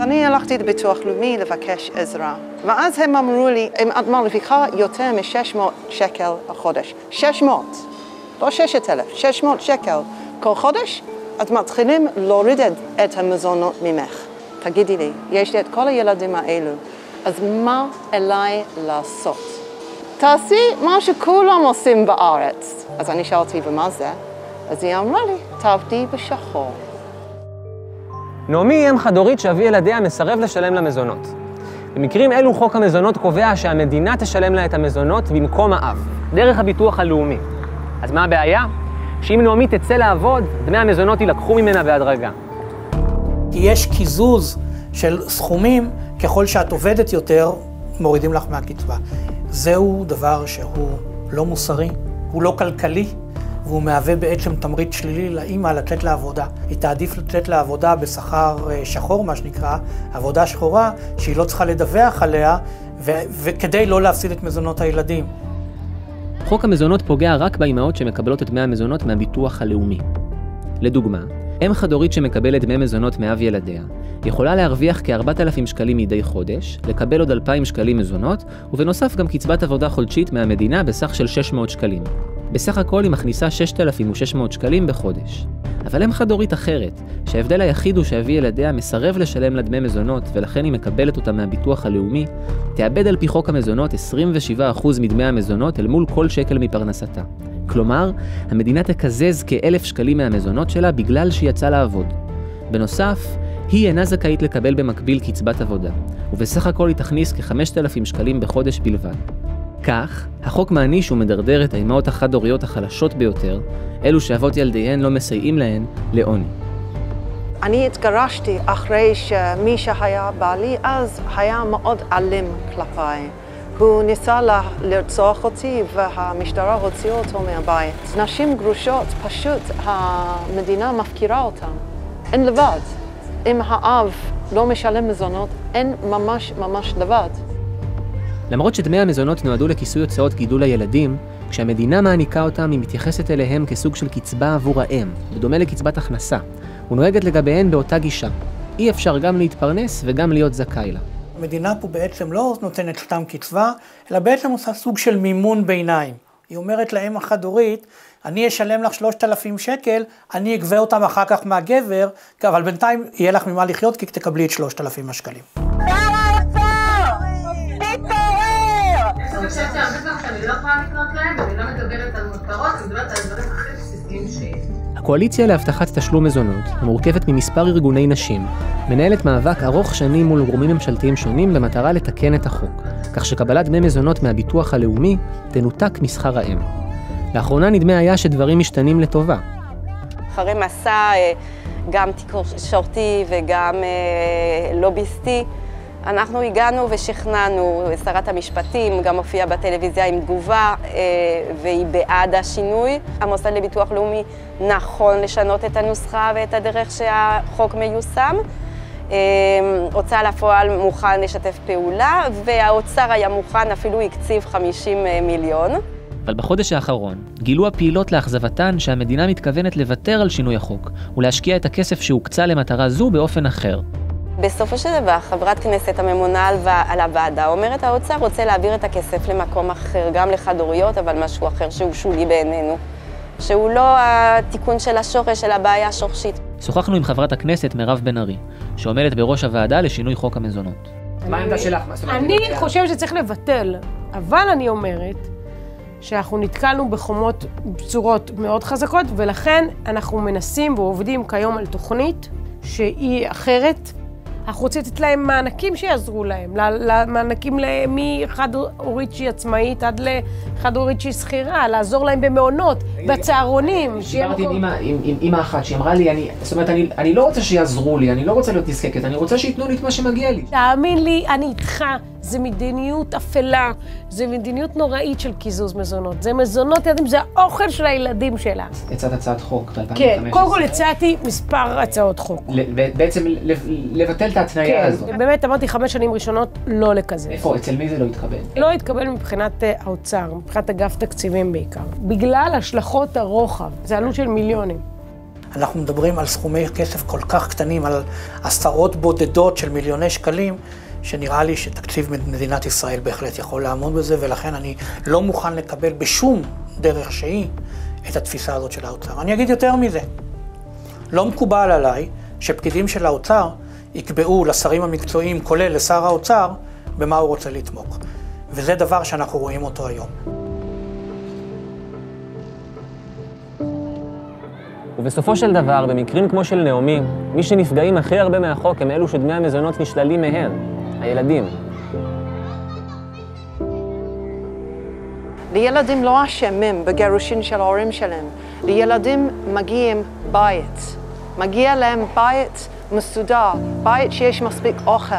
אני הלכתי לביטוח לאומי לבקש עזרה, ואז הם אמרו לי, אם את מרוויחה יותר מ-600 שקל החודש, 600, לא 6,000, 600 שקל כל חודש, אז מתחילים להוריד את המזונות ממך. תגידי לי, יש לי את כל הילדים האלו, אז מה אליי לעשות? תעשי מה שכולם עושים בארץ. אז אני שאלתי, ומה זה? אז היא אמרה לי, תעבדי בשחור. נעמי היא אם חד-הורית שאבי ילדיה מסרב לשלם לה מזונות. במקרים אלו חוק המזונות קובע שהמדינה תשלם לה את המזונות במקום האב, דרך הביטוח הלאומי. אז מה הבעיה? שאם נעמי תצא לעבוד, דמי המזונות יילקחו ממנה בהדרגה. כי יש קיזוז של סכומים, ככל שאת עובדת יותר, מורידים לך מהקצבה. זהו דבר שהוא לא מוסרי, הוא לא כלכלי, והוא מהווה בעצם תמריץ שלילי לאימא לצאת לעבודה. היא תעדיף לצאת לעבודה בשכר אה, שחור, מה שנקרא, עבודה שחורה, שהיא לא צריכה לדווח עליה, ו- וכדי לא להפסיד את מזונות הילדים. חוק המזונות פוגע רק באימהות שמקבלות את דמי המזונות מהביטוח הלאומי. לדוגמה, אם חד-הורית שמקבלת דמי מזונות מאב ילדיה, יכולה להרוויח כ-4,000 שקלים מדי חודש, לקבל עוד 2,000 שקלים מזונות, ובנוסף גם קצבת עבודה חודשית מהמדינה בסך של 600 שקלים. בסך הכל היא מכניסה 6,600 שקלים בחודש. אבל אם חד-הורית אחרת, שההבדל היחיד הוא שאבי ילדיה מסרב לשלם לה דמי מזונות ולכן היא מקבלת אותם מהביטוח הלאומי, תאבד על פי חוק המזונות 27% מדמי המזונות אל מול כל שקל מפרנסתה. כלומר, המדינה תקזז כ-1,000 שקלים מהמזונות שלה בגלל שהיא יצאה לעבוד. בנוסף, היא אינה זכאית לקבל במקביל קצבת עבודה, ובסך הכל היא תכניס כ-5,000 שקלים בחודש בלבד. כך, החוק מעניש ומדרדר את האימהות החד-הוריות החלשות ביותר, אלו שאבות ילדיהן לא מסייעים להן, לעוני. אני התגרשתי אחרי שמי שהיה בעלי אז היה מאוד אלים כלפיי. הוא ניסה לרצוח אותי והמשטרה הוציאה אותו מהבית. נשים גרושות, פשוט המדינה מפקירה אותן. הן לבד. אם האב לא משלם מזונות, הן ממש ממש לבד. למרות שדמי המזונות נועדו לכיסוי הוצאות גידול הילדים, כשהמדינה מעניקה אותם היא מתייחסת אליהם כסוג של קצבה עבור האם, בדומה לקצבת הכנסה, ונוהגת לגביהן באותה גישה. אי אפשר גם להתפרנס וגם להיות זכאי לה. המדינה פה בעצם לא נותנת סתם קצבה, אלא בעצם עושה סוג של מימון ביניים. היא אומרת לאם החד-הורית, אני אשלם לך 3,000 שקל, אני אגבה אותם אחר כך מהגבר, אבל בינתיים יהיה לך ממה לחיות כי תקבלי את 3,000 השקלים. הקואליציה להבטחת תשלום מזונות, המורכבת ממספר ארגוני נשים, מנהלת מאבק ארוך שנים מול גורמים ממשלתיים שונים במטרה לתקן את החוק, כך שקבלת דמי מזונות מהביטוח הלאומי תנותק משכר האם. לאחרונה נדמה היה שדברים משתנים לטובה. אחרי מסע אה, גם תקשורתי וגם אה, לוביסטי, אנחנו הגענו ושכנענו, שרת המשפטים גם הופיעה בטלוויזיה עם תגובה אה, והיא בעד השינוי. המוסד לביטוח לאומי נכון לשנות את הנוסחה ואת הדרך שהחוק מיושם. אה, הוצאה לפועל מוכן לשתף פעולה והאוצר היה מוכן, אפילו הקציב 50 אה, מיליון. אבל בחודש האחרון גילו הפעילות לאכזבתן שהמדינה מתכוונת לוותר על שינוי החוק ולהשקיע את הכסף שהוקצה למטרה זו באופן אחר. בסופו של דבר, חברת כנסת הממונה על, על הוועדה אומרת, האוצר רוצה להעביר את הכסף למקום אחר, גם לחד-הוריות, אבל משהו אחר שהוא שולי בעינינו. שהוא לא התיקון של השורש, של הבעיה השורשית. שוחחנו עם חברת הכנסת מירב בן ארי, שעומדת בראש הוועדה לשינוי חוק המזונות. מה העמדה שלך? אני חושבת שצריך לבטל, אבל אני אומרת שאנחנו נתקלנו בחומות בצורות מאוד חזקות, ולכן אנחנו מנסים ועובדים כיום על תוכנית שהיא אחרת, אנחנו רוצים לתת להם מענקים שיעזרו להם, מענקים מחד הורית שהיא עצמאית עד לחד הורית שהיא שכירה, לעזור להם במעונות, בצהרונים. דיברתי עם אימא אחת שהיא אמרה לי, זאת אומרת, אני לא רוצה שיעזרו לי, אני לא רוצה להיות נזקקת, אני רוצה שייתנו לי את מה שמגיע לי. תאמין לי, אני איתך. זה מדיניות אפלה, זה מדיניות נוראית של קיזוז מזונות. זה מזונות ילדים, זה האוכל של הילדים שלה. הצעת הצעת חוק ב-2015. כן, קודם כל הצעתי מספר הצעות חוק. בעצם לבטל את ההתניה הזאת. כן, באמת אמרתי חמש שנים ראשונות לא לקזז. איפה? אצל מי זה לא התקבל? לא התקבל מבחינת אה, האוצר, מבחינת אגף תקציבים בעיקר. בגלל השלכות. השלכות הרוחב. זה עלות של מיליונים. אנחנו מדברים על סכומי כסף כל כך קטנים, על עשרות בודדות של מיליוני שקלים, שנראה לי שתקציב מדינת ישראל בהחלט יכול לעמוד בזה, ולכן אני לא מוכן לקבל בשום דרך שהיא את התפיסה הזאת של האוצר. אני אגיד יותר מזה, לא מקובל עליי שפקידים של האוצר יקבעו לשרים המקצועיים, כולל לשר האוצר, במה הוא רוצה לתמוך. וזה דבר שאנחנו רואים אותו היום. ובסופו של דבר, במקרים כמו של נעמי, מי שנפגעים הכי הרבה מהחוק הם אלו שדמי המזונות נשללים מהם, הילדים. לילדים לא אשמים בגירושין של ההורים שלהם. לילדים מגיעים בית. מגיע להם בית מסודר, בית שיש מספיק אוכל,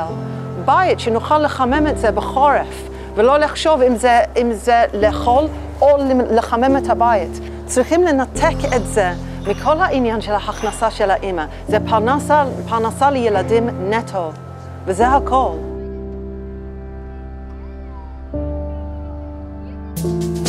בית שנוכל לחמם את זה בחורף, ולא לחשוב אם זה, אם זה לאכול או לחמם את הבית. צריכים לנתק את זה מכל העניין של ההכנסה של האימא. זה פרנסה, פרנסה לילדים נטו, וזה הכל. Bye.